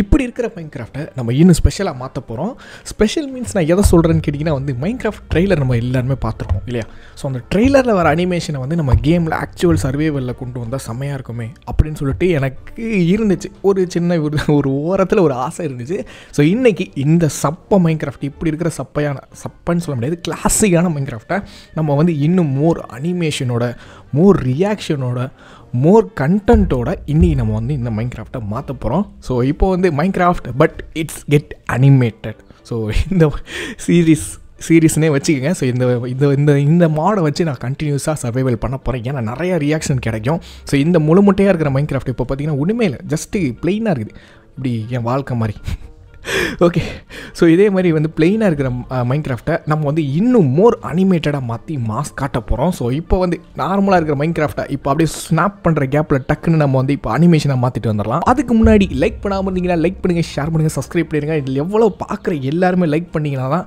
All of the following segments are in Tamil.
இப்படி இருக்கிற மைண்ட் கிராஃப்ட்டை நம்ம இன்னும் ஸ்பெஷலாக மாற்ற போகிறோம் ஸ்பெஷல் மீன்ஸ் நான் எதை சொல்கிறேன்னு கேட்டிங்கன்னா வந்து மைண்ட் கிராஃப்ட் ட்ரெய்லர் நம்ம எல்லாருமே பார்த்துருப்போம் இல்லையா? ஸோ அந்த ட்ரெய்லரில் வர அனிமேஷனை வந்து நம்ம கேமில் ஆக்சுவல் சர்வேவலில் கொண்டு வந்தால் செம்மையாக இருக்குமே அப்படின்னு சொல்லிட்டு எனக்கு இருந்துச்சு. ஒரு சின்ன ஒரு ஒரு ஓரத்தில் ஒரு ஆசை இருந்துச்சு. ஸோ இன்றைக்கி இந்த சப்ப மைண்ட் கிராஃப்ட் இப்படி இருக்கிற சப்பையான சப்பன்னு சொல்ல முடியாது கிளாசிக்கான மைண்ட் கிராஃப்ட்டை நம்ம வந்து இன்னும் மோர் அனிமேஷனோட மோர் ரியாக்ஷனோட மோர் கண்டென்ட்டோட இன்றைக்கி நம்ம வந்து இந்த மைண்ட் கிராஃப்ட்டை மாற்ற போகிறோம் ஸோ இப்போ வந்து Minecraft but it's get animated so இந்த சீரீஸ் சீரீஸ்னே வச்சுக்கோங்க. ஸோ இந்த இந்த இந்த இந்த மாடை வச்சு நான் கண்டினியூஸாக சர்வைவல் பண்ண போகிறேன் ஏன்னா நிறையா ரியாக்ஷன் கிடைக்கும். ஸோ இந்த முழுமுட்டையாக இருக்கிற மைண்ட் கிராஃப்ட் இப்போ பார்த்தீங்கன்னா உண்மையில் இல்லை. ஜஸ்ட்டு பிளெயினாக இருக்குது. இப்படி என் வாழ்க்கை மாதிரி. ஓகே ஸோ இதே மாதிரி வந்து பிளெயினாக இருக்கிற மைண்ட் கிராஃப்ட்டை நம்ம வந்து இன்னும் மோர் அனிமேட்டடாக மாற்றி மாஸ் காட்ட போகிறோம் ஸோ இப்போ வந்து நார்மலாக இருக்கிற மைண்ட் கிராஃப்ட்டை இப்போ அப்படியே ஸ்னாப் பண்ணுற கேப்பில் டக்குன்னு நம்ம வந்து இப்போ அனிமேஷனாக மாற்றிட்டு வந்துடலாம். அதுக்கு முன்னாடி லைக் பண்ணாமல் இருந்தீங்கன்னா லைக் பண்ணுங்கள் ஷேர் பண்ணுங்கள் சப்ஸ்கிரைப் பண்ணிடுங்க இதில் எவ்வளோ பார்க்குற எல்லாருமே லைக் பண்ணிங்கன்னா தான்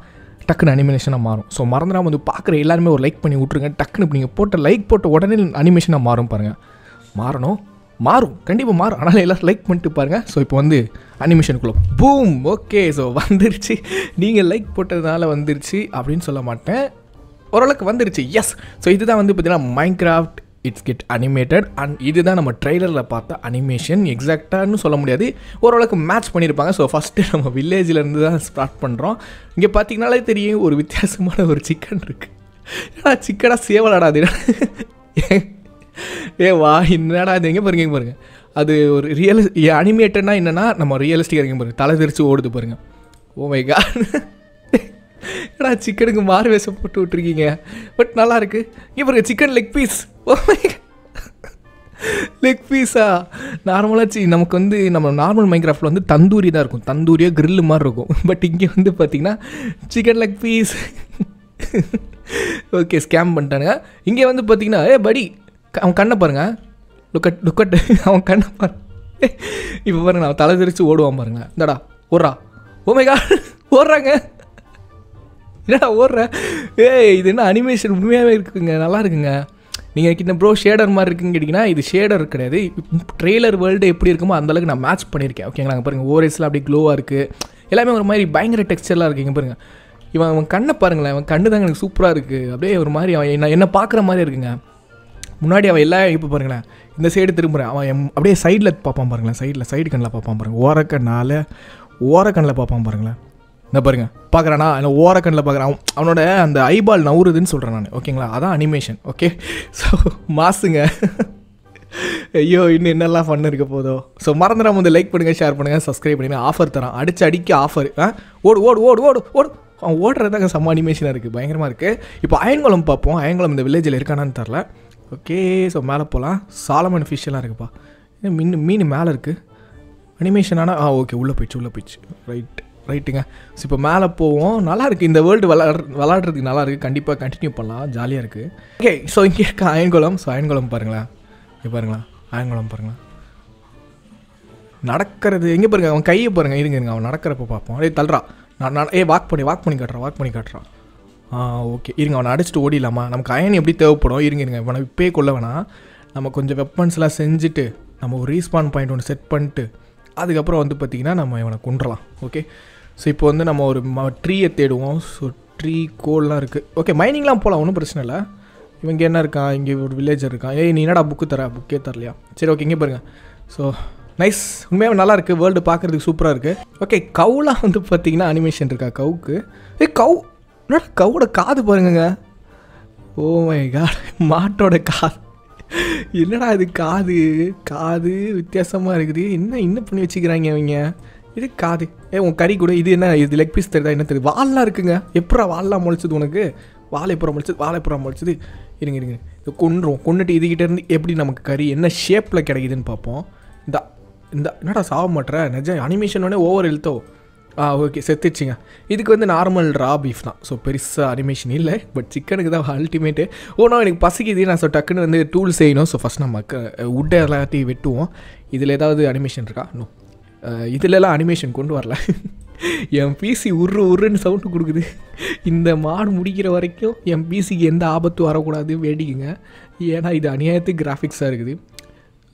டக்குன்னு அனிமேஷனாக மாறும். ஸோ மறந்துடாமல் வந்து பார்க்குற எல்லாருமே ஒரு லைக் பண்ணி விட்ருங்க டக்குன்னு இப்போ நீங்கள் போட்ட லைக் போட்ட உடனே அனிமேஷனாக மாறும் பாருங்கள் மாறணும். மாறும். கண்டிப்பாக மாறும். ஆனால் எல்லோரும் லைக் பண்ணிட்டு பாருங்கள் ஸோ இப்போ வந்து அனிமேஷனுக்குள்ளே பூம் ஓகே ஸோ வந்துருச்சு. நீங்கள் லைக் போட்டதுனால வந்துருச்சு அப்படின்னு சொல்ல மாட்டேன். ஓரளவுக்கு வந்துருச்சு. எஸ் ஸோ இதுதான் வந்து பார்த்தீங்கன்னா Minecraft it's get animated and இதுதான் நம்ம ட்ரெய்லரில் பார்த்த அனிமேஷன் எக்ஸாக்டானு சொல்ல முடியாது. ஓரளவுக்கு மேட்ச் பண்ணியிருப்பாங்க ஸோ ஃபஸ்ட்டு நம்ம வில்லேஜிலேருந்து தான் ஸ்டார்ட் பண்ணுறோம் இங்கே பார்த்தீங்கனாலே தெரியும் ஒரு வித்தியாசமான ஒரு சிக்கன் இருக்குது ஏடா சிக்கனாக சேவலாடாது ஏ வா என்னடா இது? எங்கே பாருங்க பாருங்க. அது ஒரு ரியல் அனிமேட்டட்னா என்னென்னா நம்ம ரியலிஸ்டிக்காக இருக்க பாருங்க. தலை தெரிச்சு ஓடுது பாருங்க. ஓ மை காட் ஏடா சிக்கனுக்கு மாறு வேஷம் போட்டு விட்ருக்கீங்க பட் நல்லா இருக்கு இங்கே பாருங்க chicken leg piece oh my leg பீஸா நார்மலாக சி நமக்கு வந்து நம்ம நார்மல் மைக்ராஃப்டில் வந்து தந்தூரி தான் இருக்கும். தந்தூரியாக கிரில்லு மாதிரி இருக்கும். பட் இங்கே வந்து பார்த்திங்கன்னா chicken leg piece okay scam பண்ணிட்டானுங்க. இங்கே வந்து பார்த்திங்கன்னா ஏ படி அவன் கண்ணை பாருங்க. லுக்கட் லுக்கட் அவன் கண்ணை பாரு. இப்போ பாருங்க அவன் தலை தெரிச்சு ஓடுவான் பாருங்க. இந்தடா ஓடுறா. Oh ஓமைகா ஓடுறாங்க. என்னடா ஓடுற? ஏய் இது என்ன அனிமேஷன் உண்மையாகவே இருக்குங்க நல்லா இருக்குங்க. நீங்கள் கிட்ட ப்ரோ ஷேடர் மாதிரி இருக்குன்னு கேட்டிங்கன்னா இது ஷேடர் கிடையாது. ட்ரெய்லர் வேர்ல்டு எப்படி இருக்குமோ அந்தளவுக்கு நான் மேட்ச் பண்ணியிருக்கேன். ஓகேங்களா பாருங்கள் ஓரேஸில் அப்படியே க்ளோவாக இருக்குது எல்லாமே ஒரு மாதிரி பயங்கர டெக்ஸ்டர்லாம் இருக்குங்க பாருங்கள் இவன் அவன் கண்ணை பாருங்களேன் அவன் கண்ணு தாங்க எனக்கு சூப்பராக இருக்குது அப்படியே ஒரு மாதிரி அவன் என்ன என்ன பார்க்குற மாதிரி இருக்குங்க. முன்னாடி அவன் எல்லா இப்போ பாருங்களேன். இந்த சைடு திரும்புகிறேன் அவன் அப்படியே சைடில் பார்ப்பான் பாருங்களேன். சைடில் சைடு கண்ணில் பார்ப்பான் பாருங்கள் ஓரக்கண்ணால் ஓரக்கண்ணில் பார்ப்பான் பாருங்களேன். இந்த பாருங்கள் பார்க்குறானா? இல்லை ஓரக்கண்ணில் பார்க்குறான். அவனோட அந்த ஐபால் நவுறுதுன்னு சொல்கிறேன் நான். ஓகேங்களா? அதான் அனிமேஷன் ஓகே ஸோ மாசுங்க. ஐயோ இன்னும் என்னெல்லாம் ஃபன் இருக்க போதோ. ஸோ மறந்துடாம வந்து லைக் பண்ணுங்கள் ஷேர் பண்ணுங்கள் சப்ஸ்கிரைப் பண்ணுங்கள் ஆஃபர் தரான். அடிச்சு அடிக்க ஆஃபர் ஆ? ஓடு ஓடு ஓடு ஓடு ஓடு. அவன் ஓடுறதாங்க செம்ம அனிமேஷனாக இருக்குது பயங்கரமாக இருக்குது இப்போ அயன்குளம் பார்ப்போம். அயன்குளம் இந்த வில்லேஜில் இருக்கானான்னு தெரில ஓகே ஸோ மேலே போகலாம் சாலமன் ஃபிஷ்ஷெல்லாம் இருக்குப்பா. மீன் மீன் மேலே இருக்குது அனிமேஷன் ஆனால் ஆ ஓகே உள்ளே போயிடுச்சு உள்ளே போயிடுச்சு. ரைட் ரைட்டுங்க ஸோ இப்போ மேலே போவோம். நல்லா இருக்குது இந்த வேர்ல்டு விளாட் விளாட்றதுக்கு நல்லாயிருக்கு கண்டிப்பாக கண்டினியூ பண்ணலாம். ஜாலியாக இருக்குது ஓகே ஸோ இங்கே இருக்க அயன்குளம் ஸோ அயன்குளம் பாருங்களேன். இங்கே பாருங்களேன். அயன்குளம் பாருங்களேன். நடக்கிறது எங்கே பாருங்க அவன் கையை பாருங்க. இருங்க இருங்க அவன் நடக்கிறப்ப பார்ப்போம். அதே தள்ளுறான் நான் ஏ வாக் பண்ணி வாக் பண்ணி காட்டுறான் வாக் பண்ணி காட்டுறான் ஓகே இருங்க அவனை அடிச்சுட்டு ஓடிடலாமா? நமக்கு அயன் எப்படி தேவைப்படும்? இருங்க இருங்க. இவனை இப்போயே கொள்ள வேணாம். நம்ம கொஞ்சம் வெப்பன்ஸ்லாம் செஞ்சுட்டு நம்ம ஒரு ரீஸ்பான் பாயிண்ட் ஒன்று செட் பண்ணிட்டு அதுக்கப்புறம் வந்து பார்த்திங்கன்னா நம்ம இவனை கொண்டுலாம் ஓகே ஸோ இப்போ வந்து நம்ம ஒரு ம ட்ரீயை தேடுவோம். ஸோ ட்ரீ கோல்லாம் இருக்குது ஓகே மைனிங்லாம் போகலாம் ஒன்றும் பிரச்சனை இல்லை. இவங்க என்ன இருக்கான் இங்கே ஒரு வில்லேஜர் இருக்கான் ஏய் நீ என்னடா புக்கு தர புக்கே தரலையா? சரி ஓகே இங்கே பாருங்கள் ஸோ நைஸ் உண்மையாக நல்லா இருக்குது வேர்ல்டு பார்க்குறதுக்கு சூப்பராக இருக்குது ஓகே கவுலாம் வந்து பார்த்திங்கன்னா அனிமேஷன் இருக்கா கவுக்கு ஏ கவு என்னடா கவோட காது பாருங்கங்க? ஓ மை காட் மாட்டோட காது. என்னடா இது காது? காது வித்தியாசமாக இருக்குது. என்ன என்ன பண்ணி வச்சுக்கிறாங்க அவங்க இது காது. ஏ உன் கறி கூட இது என்ன இது லெக் பீஸ் தெரியுதா? என்ன தெரியுது வால்லாம் இருக்குங்க. எப்படா வால்லாம் முளைச்சது உனக்கு? வாழைப்புறம் முளைச்சது வாழைப்புறம் முளைச்சது. இருங்க இருங்க இது கொண்டுரும் கொண்டுட்டு இதுகிட்ட இருந்து எப்படி நமக்கு கறி என்ன ஷேப்பில் கிடைக்குதுன்னு பார்ப்போம். இந்த இந்த என்னடா சாவ மாட்டேற? நிஜம் அனிமேஷனோடனே ஓவர் எழுத்தோ ஆ ஓகே செத்துச்சுங்க. இதுக்கு வந்து நார்மல் ரா பீஃப் தான். ஸோ பெருசாக அனிமேஷன் இல்லை பட் சிக்கனுக்கு தான் அல்டிமேட்டு ஓ நான் எனக்கு பசிக்குது. நான் ஸோ டக்குன்னு வந்து டூல் செய்யணும். ஸோ ஃபஸ்ட் நம்ம உட்டை எல்லாத்தையும் வெட்டுவோம். இதில் ஏதாவது அனிமேஷன் இருக்கா? நோ இதிலெல்லாம் அனிமேஷன் கொண்டு வரல. என் பிசி உரு உருன்னு சவுண்டு கொடுக்குது. இந்த மாடு முடிக்கிற வரைக்கும் என் பிசிக்கு எந்த ஆபத்தும் வரக்கூடாது. வேடிக்குங்க. ஏன்னா இது அநியாயத்துக்கு கிராஃபிக்ஸாக இருக்குது.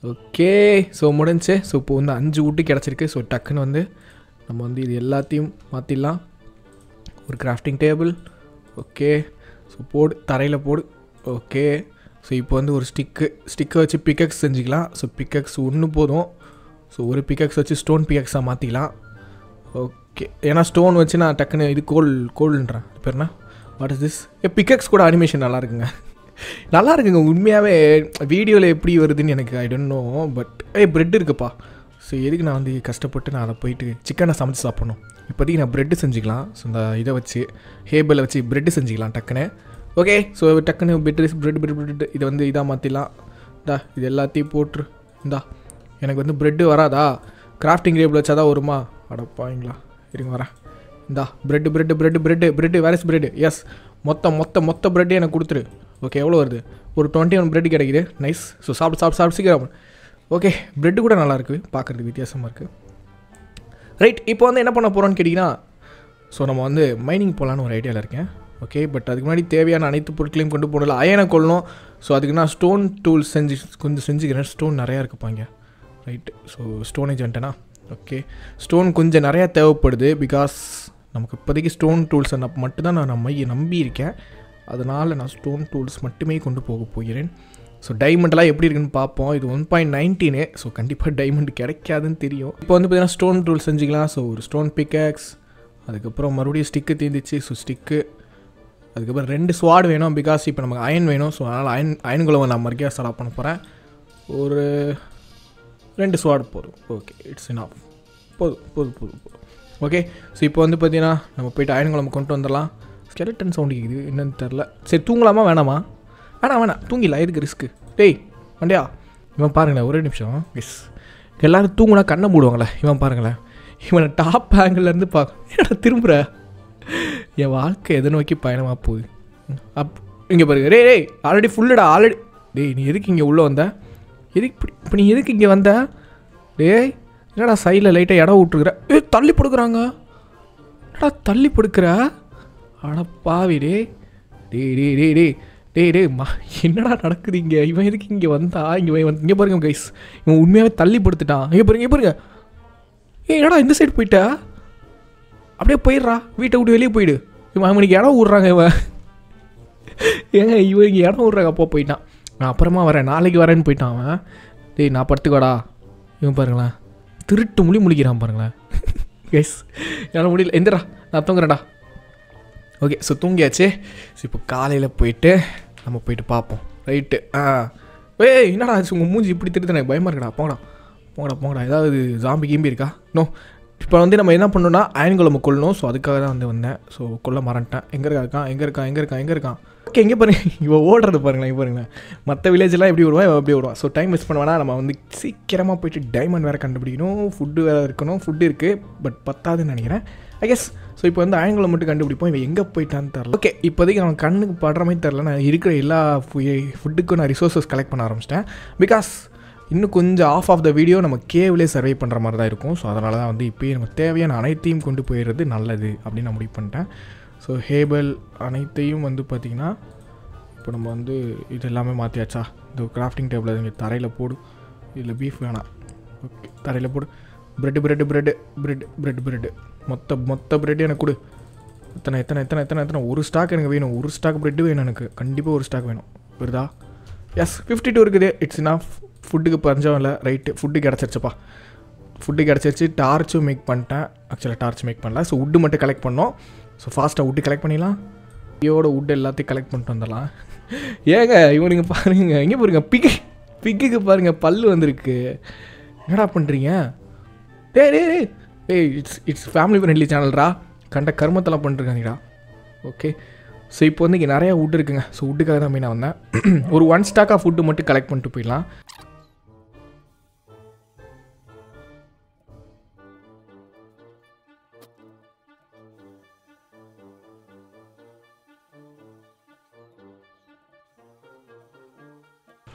ஓகே ஸோ முடிஞ்சு. ஸோ இப்போ வந்து அஞ்சு வீட்டு கிடச்சிருக்கு. ஸோ டக்குன்னு வந்து நம்ம வந்து இது எல்லாத்தையும் மாற்றிடலாம் ஒரு கிராஃப்டிங் டேபிள் ஓகே ஸோ போடு தரையில் போடு ஓகே ஸோ இப்போ வந்து ஒரு ஸ்டிக்கு ஸ்டிக்கை வச்சு பிக்கக்ஸ் செஞ்சுக்கலாம். ஸோ பிக்கக்ஸ் ஒன்று போதும். ஸோ ஒரு பிக்கக்ஸ் வச்சு ஸ்டோன் பிக்கக்ஸாக மாற்றிக்கலாம் ஓகே ஏன்னா ஸ்டோன் வச்சு நான் டக்குன்னு இது கோல் கோல்ன்றேன். பேர்னா என்ன? What is this a pickaxe கூட அனிமேஷன் நல்லா இருக்குங்க. நல்லா இருக்குங்க. உண்மையாகவே வீடியோவில் எப்படி வருதுன்னு எனக்கு I don't know but a bread இருக்குப்பா. ஸோ எதுக்கு நான் வந்து கஷ்டப்பட்டு நான் அதை போயிட்டு சிக்கனை சமைச்சு சாப்பிடணும்? இப்போதைக்கு நான் ப்ரெட்டு செஞ்சுக்கலாம். ஸோ இந்த இதை வச்சு ஹேபிளை வச்சு ப்ரெட்டு செஞ்சுக்கலாம் டக்குன்னு. ஓகே ஸோ டக்குன்னு பிரெட் ப்ரெட் பிரெட் பிரெட் இதை வந்து இதாக மாற்றிடலாம் இந்தா இது எல்லாத்தையும் போட்டுரு. இந்தா எனக்கு வந்து ப்ரெட்டு வராதா? கிராஃப்டிங் ரேபிள் வச்சா தான் வருமா அடப்பாங்களா இருங்க வரேன். இந்தா bread bread bread bread bread where bread yes மொத்த மொத்த மொத்த ப்ரெட்டு எனக்கு கொடுத்துரு. ஓகே எவ்வளோ வருது? ஒரு டுவெண்ட்டி ஒன் ப்ரெட் கிடைக்குது. நைஸ் ஸோ சாப்பிட்டு சாப்பிட்டு சாப்பிட்டு சீக்கிரம் ஓகே ப்ரெட்டு கூட நல்லா இருக்குது பார்க்குறதுக்கு வித்தியாசமாக இருக்குது ரைட் இப்போ வந்து என்ன பண்ண போகிறோன்னு கேட்டிங்கன்னா ஸோ நம்ம வந்து மைனிங் போகலான்னு ஒரு ஐடியாவில் இருக்கேன். ஓகே பட் அதுக்கு முன்னாடி தேவையான அனைத்து பொருட்களையும் கொண்டு போகல அயனை கொள்ளணும் ஸோ அதுக்கு நான் ஸ்டோன் டூல்ஸ் செஞ்சு கொஞ்சம் செஞ்சுக்கிறேன். ஸ்டோன் நிறையா இருக்குப்பாங்க ரைட்டு ஸோ ஸ்டோனேஜ் வந்துட்டேனா ஓகே ஸ்டோன் கொஞ்சம் நிறையா தேவைப்படுது பிகாஸ் நமக்கு இப்போதைக்கு ஸ்டோன் டூல்ஸை நான் மட்டும்தான் நான் நம்ம நம்பி இருக்கேன் அதனால் நான் ஸ்டோன் டூல்ஸ் மட்டுமே கொண்டு போக போகிறேன். ஸோ டைமண்டெல்லாம் எப்படி இருக்குன்னு பார்ப்போம். இது ஒன் பாயிண்ட் நைன்டீனு ஸோ கண்டிப்பாக டைமண்ட் கிடைக்காதுன்னு தெரியும். இப்போ வந்து பார்த்தீங்கன்னா ஸ்டோன் டூல் செஞ்சுக்கலாம். ஸோ ஒரு ஸ்டோன் பிக்கேக்ஸ் அதுக்கப்புறம் மறுபடியும் ஸ்டிக்கு தீர்ந்துச்சு ஸோ ஸ்டிக்கு அதுக்கப்புறம் ரெண்டு ஸ்வாட் வேணும். பிகாஸ் இப்போ நமக்கு அயன் வேணும். ஸோ அதனால் அயன் அயன் குழம்பு நான் மறுக்கையாக ஸ்டார்ட் பண்ண போகிறேன் ஒரு ரெண்டு ஸ்வாட் போதும். ஓகே இட்ஸ் இன் ஆஃப் போதும் போதும் போதும் போதும். ஓகே ஸோ இப்போ வந்து பார்த்தீங்கன்னா நம்ம போயிட்டு அயன் குழம்பு கொண்டு வந்துடலாம். ஸ்கெலட்டன் சவுண்ட் கேட்குது என்னன்னு தெரில சரி தூங்கலாமா? வேணாமா? வேணாம் வேணாம். தூங்கிடலாம். எதுக்கு ரிஸ்க்கு டேய் வண்டியா? இவன் பாருங்களேன் ஒரே நிமிஷம். எஸ் எல்லோரும் தூங்குனா கண்ணை மூடுவாங்களே. இவன் பாருங்களேன். இவனை டாப் ஆங்கிள்லேருந்து பா என்னடா திரும்புகிற என் வாழ்க்கை எதை நோக்கி பயணமாக போகுது? அப் இங்கே பாருங்க. ரே டேய் ஆல்ரெடி ஃபுல்லுடா ஆல்ரெடி டேய் நீ எதுக்கு இங்கே உள்ளே வந்த? எதுக்கு இப்படி இப்போ நீ எதுக்கு இங்கே வந்த? டேய் என்னடா சைடில் லைட்டாக இடம் விட்டுருக்குற? ஏ தள்ளி படுக்குறாங்க. என்னடா தள்ளி படுக்கிற? ஆனால் பாவி டே டேய் டே டேய் டேய். டேய் டே மா என்னடா நடக்குது இங்கே? இவன் எதுக்கு இங்கே வந்தா? இங்கே வந்து இங்கே பாருங்க கைஸ் இவன் உண்மையாகவே தள்ளி படுத்துட்டான். இங்கே பாருங்க இங்கே பாருங்க. ஏ என்னடா இந்த சைடு போயிட்டா? அப்படியே போயிடுறா. வீட்டை விட்டு வெளியே போயிடு. இவன் அவனுக்கு இடம் விட்றாங்க இவன். ஏங்க இவன் இங்கே இடம் விட்றாங்க அப்போ போயிட்டான். நான் அப்புறமா வரேன். நாளைக்கு வரேன்னு போயிட்டான் அவன். டேய் நான் படுத்துக்கோடா. இவன் பாருங்களேன். திருட்டு முழி முழிக்கிறான் பாருங்களேன். கைஸ் என்னால் முடியல. எந்திரா நான் தூங்குறேன்டா. ஓகே ஸோ தூங்கியாச்சு. ஸோ இப்போ காலையில் போயிட்டு நம்ம போயிட்டு பார்ப்போம். ரைட்டு ஆ. ஏய் என்னடா உங்கள் மூஞ்சி இப்படி திருத்த எனக்கு பயமாக இருக்கடா. போங்கடா. போங்கடா போங்கடா. ஏதாவது ஜாம்பி கீம்பி இருக்கா? நோ இப்போ வந்து நம்ம என்ன பண்ணோம்னா அயன் குழம்பு கொள்ளணும் ஸோ அதுக்காக தான் வந்து வந்தேன். ஸோ கொல்ல மறந்துட்டேன். எங்கே இருக்கான் எங்கே இருக்கான் எங்கே இருக்கான் எங்கே இருக்கான்? ஓகே எங்கே பாருங்க. இவன் ஓடுறது பாருங்களேன் இங்கே பாருங்களேன். மற்ற வில்லேஜ்லாம் எப்படி விடுவான் இவன் எப்படி விடுவான் ஸோ டைம் மிஸ் பண்ண வேணா நம்ம வந்து சீக்கிரமாக போயிட்டு டைமண்ட் வேறு கண்டுபிடிக்கணும். ஃபுட்டு வேறு இருக்கணும். ஃபுட்டு இருக்குது பட் பத்தாதுன்னு நினைக்கிறேன். ஐ கெஸ் ஸோ இப்போ வந்து ஆங்கிளை மட்டும் கண்டுபிடிப்போம். இவன் எங்கே போயிட்டான்னு தெரில ஓகே இப்போதைக்கு அவன் கண்ணுக்கு படுற மாதிரி தெரில நான் இருக்கிற எல்லா ஃபுட்டுக்கும் நான் ரிசோர்ஸஸ் கலெக்ட் பண்ண ஆரம்பிச்சிட்டேன். பிகாஸ் இன்னும் கொஞ்சம் ஆஃப் ஆஃப் த வீடியோ நம்ம கேவிலே சர்வே பண்ணுற மாதிரி தான் இருக்கும். ஸோ அதனால தான் வந்து இப்போயே நம்ம தேவையான அனைத்தையும் கொண்டு போயிடுறது நல்லது அப்படின்னு நான் முடிவு பண்ணிட்டேன். ஸோ ஹேபல் அனைத்தையும் வந்து பார்த்திங்கன்னா இப்போ நம்ம வந்து இது எல்லாமே மாற்றியாச்சா இந்த கிராஃப்டிங் டேபிள் இங்கே தரையில் போடு. இதில் பீஃப் வேணாம். ஓகே தரையில் போடு. Bread bread bread bread bread bread மொத்த மொத்த ப்ரெட்டு எனக்கு கொடு. எத்தனை எத்தனை எத்தனை எத்தனை எத்தனை? ஒரு ஸ்டாக் எனக்கு வேணும். ஒரு ஸ்டாக் ப்ரெட்டு வேணும் எனக்கு. கண்டிப்பாக ஒரு ஸ்டாக் வேணும். புரியுதா? எஸ் ஃபிஃப்டி டூ இருக்குது. இட்ஸ் இனாஃப் ஃபுட்டுக்கு பஞ்சம் இல்லை. Right food கிடச்சிருச்சுப்பா. ஃபுட்டு கிடச்சிருச்சு. டார்ச்சும் மேக் பண்ணிட்டேன். ஆக்சுவலாக டார்ச் மேக் பண்ணல. ஸோ உட்டு மட்டும் கலெக்ட் பண்ணோம். ஸோ ஃபாஸ்ட்டாக உட்டு கலெக்ட் பண்ணிடலாம். ஐயோட உட் எல்லாத்தையும் கலெக்ட் பண்ணிட்டு வந்துடலாம். ஏங்க இவனுங்க பாருங்க. எங்கே பாருங்க. பிக்கு பிக்குக்கு பாருங்கள் பல்லு வந்திருக்கு. என்னடா பண்ணுறீங்க டே டே டே ஏய் இட்ஸ் இட்ஸ் ஃபேமிலி ஃப்ரெண்ட்லி சேனல்ரா கண்ட கர்மத்தெல்லாம் பண்ணிருக்காங்கடா ஓகே ஸோ இப்போ வந்து இங்கே நிறையா வுட் இருக்குங்க. ஸோ வுட்டுக்காக தான் மெயினாக வந்தேன். ஒரு ஒன் ஸ்டாக்காக ஃபுட்டு மட்டும் கலெக்ட் பண்ணிட்டு போயிடலாம்.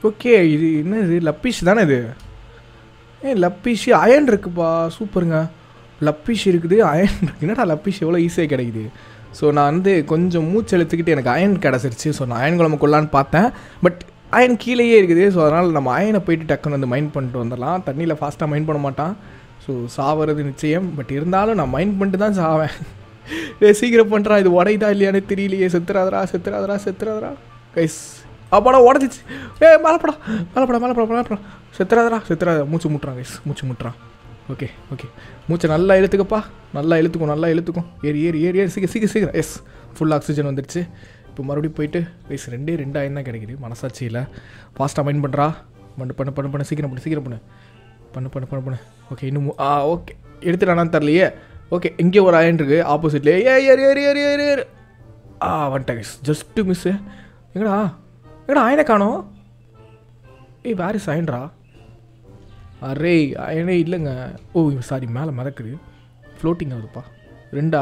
ஓகே இது என்ன இது லப்பீஷ் தானே இது? ஏ லப்பீஷ் அயன் இருக்குப்பா. சூப்பருங்க லப்பீஷ் இருக்குது அயன் என்னடா லப்பிஷ் எவ்வளோ ஈஸியாக கிடைக்குது? ஸோ நான் வந்து கொஞ்சம் மூச்சு எழுத்துக்கிட்டு எனக்கு அயன் கிடச்சிருச்சு. ஸோ நான் அயன் குழம்பு கொள்ளான்னு பார்த்தேன். பட் அயன் கீழேயே இருக்குது. ஸோ அதனால் நம்ம அயனை போயிட்டு டக்குன்னு வந்து மைண்ட் பண்ணிட்டு வந்துடலாம். தண்ணியில் ஃபாஸ்ட்டாக மைண்ட் பண்ண மாட்டான். ஸோ சாவது நிச்சயம். பட் இருந்தாலும் நான் மைண்ட் பண்ணிட்டு தான் சாவேன். டேய் சீக்கிரம் பண்ணுறா இது உடையுதா இல்லையானே தெரியலையே. செத்துறாதரா செத்துறாதரா செத்துறாதரா கைஸ் அப்பாடா உடச்சிச்சு ஏ மேலப்படா மேலப்படா மேலப்படா மேலப்படா செத்துறாதரா செத்துறாத. மூச்சு முட்டுறான் கைஸ் மூச்சு முட்டுறான். ஓகே ஓகே மூச்சை நல்லா இழுத்துக்கப்பா. நல்லா இழுத்துக்கும் நல்லா இழுத்துக்கும் ஏறி ஏறி ஏறி ஏறி சீக்கிரம் சீக்கிரம் சீக்கிரம். எஸ் ஃபுல் ஆக்சிஜன் வந்துடுச்சு இப்போ மறுபடியும் போயிட்டு வயசு ரெண்டே ரெண்டாயிரம் தான் கிடைக்குது. மனசாட்சியில் ஃபாஸ்ட்டாக மைண்ட் பண்ணுறா பண்ணு பண்ணு பண்ணு பண்ணு. சீக்கிரம் பண்ணு சீக்கிரம் பண்ணு. பண்ணு பண்ணு பண்ணு பண்ணு. ஓகே இன்னும் ஆ ஓகே எடுத்துட்டானான்னு தரலையே ஓகே இங்கே ஒரு அயன் இருக்குது ஆப்போசிட்லேயே ஏ ஏறி ஏறி ஏறி ஏறி ஏறி. ஆ வந்துட்டேன் ஜஸ்ட்டு மிஸ்ஸு எங்கடா? எங்கடா அயனை காணோம்? ஏய் வேறு சைன்ரா அரே ஏனே இல்லைங்க. ஓ சாரி மேலே மறக்குது. ஃப்ளோட்டிங் ஆகுதுப்பா. ரெண்டா?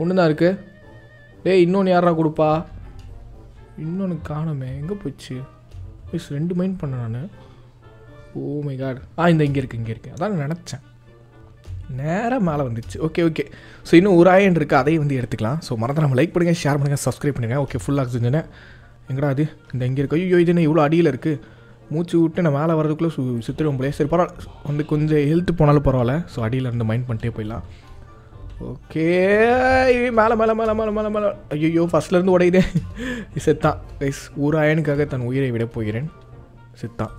ஒன்று தான் இருக்குது டேய் இன்னொன்று யாரா கொடுப்பா? இன்னொன்று காணுமே. எங்கே போச்சு? மிஸ் ரெண்டு மைண்ட் பண்ணேன் நான். ஓ மை காட் ஆ இந்த இங்கே இருக்குது இங்கே இருக்குது அதான் நினச்சேன். நேராக மேலே வந்துச்சு. Okay okay. ஸோ இன்னும் ஒரு ஆயன் இருக்குது அதையும் வந்து எடுத்துக்கலாம். ஸோ மறந்து நம்ம லைக் பண்ணுங்கள் ஷேர் பண்ணுங்கள் சப்ஸ்கிரைப் பண்ணுங்கள் ஓகே ஃபுல் ஆக்சிஜனு எங்கடா அது? இந்த இங்கே இருக்கு. ஐயோ இது என்ன இவ்வளோ அடியில் இருக்குது மூச்சு விட்டு நான் மேலே வரதுக்குள்ளே சு சுற்றிடுவோம் போலே சரி பரவாயில்ல. வந்து கொஞ்சம் ஹெல்த்து போனாலும் பரவாயில்ல. ஸோ அடியில் இருந்து மைண்ட் பண்ணிட்டே போயிடலாம். ஓகே மேலே மேலே மேலே மேலே மேலே மேலே. ஐயோ ஃபஸ்ட்லேருந்து உடையுதே. செத்தான் கைஸ் ஊராயனுக்காக தன் உயிரை விட போகிறேன். செத்தான்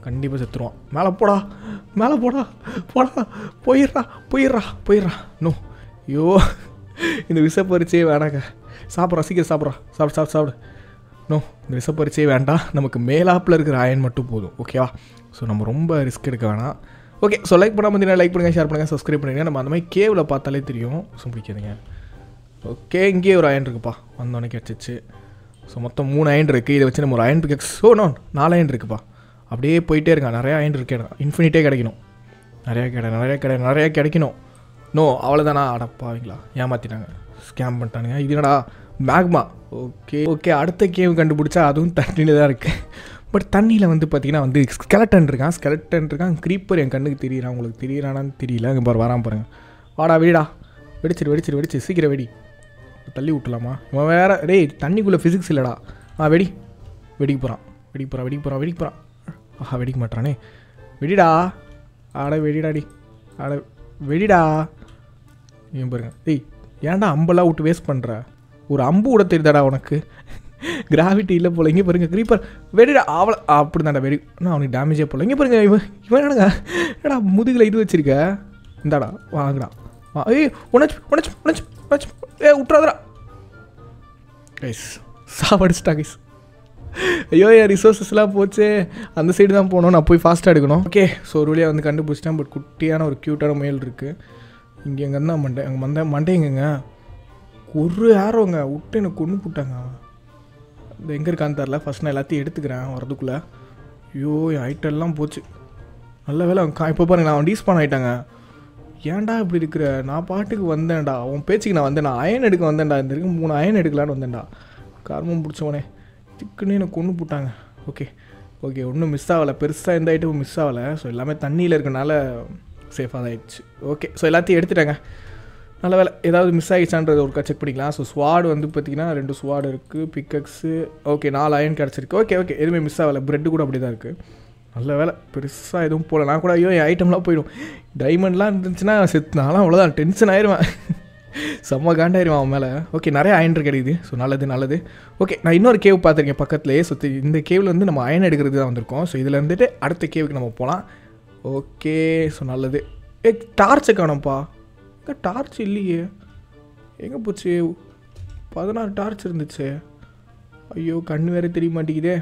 கண்டிப்பாக செத்துருவான். மேலே போடா. மேலே போடா. போடா. போயிடுறா. போயிடுறா. போயிடுறா. நோ ஐயோ. இந்த விஷப்பரிச்சே வேணாங்க. சாப்பிட்றா. சீக்கிரம் சாப்பிட்றா. சாப்பிடு சாப்பிடு சாப்பிடு. நோ இந்த விஷப்பரிச்சே வேண்டாம் நமக்கு மேலாப்பில் இருக்கிற அயன் மட்டும் போதும் ஓகேவா ஸோ நம்ம ரொம்ப ரிஸ்க் எடுக்க வேணாம். ஓகே ஸோ லைக் பண்ணால் இருந்தீங்கன்னா லைக் பண்ணுங்கள் ஷேர் பண்ணுங்கள் சப்ஸ்கிரைப் பண்ணுங்க. நம்ம அந்த மாதிரி கேவில் பார்த்தாலே தெரியும். ஸோ பிடிக்காதுங்க. ஓகே இங்கேயே ஒரு அயன் இருக்குப்பா. வந்தோடனே கிடச்சிச்சு. ஸோ மொத்தம் மூணு அயன் இருக்குது இதை வச்சு நம்ம ஒரு அயன் பிக்கெக்ஸ் ஓ நோ நாலு அயன் இருக்குப்பா. அப்படியே போயிட்டே இருக்கான் நிறையா அயன் இருக்கு. இன்ஃபினிட்டே கிடைக்கணும். நிறையா கிடை நிறையா கிடை நிறையா கிடைக்கணும். நோ அவ்வளோதானா அடப்பாவீங்களா. ஏமாற்றிட்டாங்க ஸ்கேம் பண்ணிட்டானுங்க. இது என்னடா? மேக்மா ஓகே ஓகே அடுத்த கேம் கண்டுபிடிச்சா அதுவும் தண்ணியில் தான் இருக்குது பட் தண்ணியில் வந்து பார்த்தீங்கன்னா வந்து ஸ்கெலட்டன் இருக்கான். ஸ்கெலட்டன் இருக்கான். க்ரீப்பர் என் கண்ணுக்கு தெரியறான் உங்களுக்கு தெரியறானான்னு தெரியல. இங்கே பாரு வரான் பாருங்க. வாடா வெடிடா வெடிச்சிரு வெடிச்சிரு வெடிச்சு சீக்கிரம் வெடி. தள்ளி விட்டலாமா இவன் வேற டேய் தண்ணிக்குள்ளே ஃபிசிக்ஸ் இல்லைடா. ஆ வெடி. வெடிக்க போகிறான் வெடிக்க போகிறான் வெடிக்க போகிறான் வெடிக்க போகிறான் ஆஹா வெடிக்க மாட்டானே. வெடிடா. ஆட வெடிடாடி ஆட வெடிடா. ஏன் பாருங்க. டேய் ஏன்டா அம்பலாக விட்டு வேஸ்ட் பண்ணுற ஒரு அம்பு விட தெரியுதாடா உனக்கு? கிராவிட்டி இல்லை போல இங்கே பாருங்க க்ரீப்பர் வெடிடா அவளை அப்படி தான்டா வெடி நான் அவனுக்கு டேமேஜே போல. இங்கே பாருங்க இவன் இவன் என்னடா? ஏடா முதுகில் இது வச்சிருக்க? இந்தாடா வாங்கடா. வா ஏய் உனச்சு உனச்சு உனச்சு உனச்சு. ஏ விட்றாதடா கைஸ் சாவடிச்சிட்டா கைஸ் ஐயோ என் ரிசோர்ஸஸ்லாம் போச்சு. அந்த சைடு தான் போகணும் நான் போய் ஃபாஸ்ட்டாக எடுக்கணும். ஓகே ஸோ ஒரு வழியாக வந்து கண்டுபிடிச்சிட்டேன் பட் குட்டியான ஒரு க்யூட்டான முயல் இருக்குது இங்கே எங்கே தான் மண்டை அங்கே மண்டை மண்டைங்கங்க ஒரு ஆரோங்க விட்டு எனக்கு கொண்டு போட்டாங்க அவன். இந்த எங்கே இருக்கான்னு தெரில ஃபஸ்ட் நான் எல்லாத்தையும் எடுத்துக்கிறேன் வரதுக்குள்ளே ஐயோ என் ஐட்டெல்லாம் போச்சு. நல்ல வேலை அவன் கா இப்போ பாருங்க நான் அவன் டீஸ்பான் ஆகிட்டாங்க ஏன்டா இப்படி இருக்கிற? நான் பாட்டுக்கு வந்தேன்டா. அவன் பேச்சுக்கு நான் வந்தேன் நான் அயன் எடுக்க வந்தேன்டா. இந்த இருக்கு மூணு அயன் எடுக்கலான்னு வந்தேன்டா. கர்மம் பிடிச்சவனே. திக்குன்னு எனக்கு கொண்டு போட்டாங்க. ஓகே ஓகே ஒன்றும் மிஸ் ஆகலை. பெருசாக எந்த ஐட்டமும் மிஸ் ஆகலை. ஸோ எல்லாமே தண்ணியில் இருக்கனால சேஃபாக தான் ஆயிடுச்சு. ஓகே ஸோ எல்லாத்தையும் எடுத்துட்டாங்க. நல்ல வேலை. ஏதாவது மிஸ் ஆகிடுச்சான்றது ஒரு செக் பண்ணிக்கலாம். ஸோ ஸ்வாடு வந்து பார்த்திங்கன்னா ரெண்டு ஸ்வாடு இருக்குது பிக்கக்ஸு ஓகே நாலு அயன் கிடச்சிருக்கு. ஓகே ஓகே எதுவுமே மிஸ் ஆகலை. ப்ரெட்டு கூட அப்படி தான் இருக்குது நல்ல வேலை. பெருசாக எதுவும் போகல நான் கூட ஐயோ என் ஐட்டம்லாம் போயிடும். டைமண்ட்லாம் இருந்துச்சுன்னா செத்து நான்லாம் அவ்வளோதான் டென்ஷன் ஆயிடுவேன் செம்ம காண்டாயிருவான் அவன் மேலே. ஓகே நிறைய அயன் கிடைக்குது ஸோ நல்லது நல்லது. ஓகே நான் இன்னொரு கேவ் பார்த்துருக்கேன் பக்கத்துலேயே. ஸோ இந்த கேவில் வந்து நம்ம அயன் எடுக்கிறது தான் வந்திருக்கோம். ஸோ இதில் இருந்துட்டு அடுத்த கேவுக்கு நம்ம போகலாம் ஓகே ஸோ நல்லது. ஏ டார்ச்சை காணோம்ப்பா. எங்கே டார்ச் இல்லையே? எங்கே போச்சு? பதினாறு டார்ச் இருந்துச்சு. ஐயோ கண் வேறு தெரிய மாட்டேங்குதே.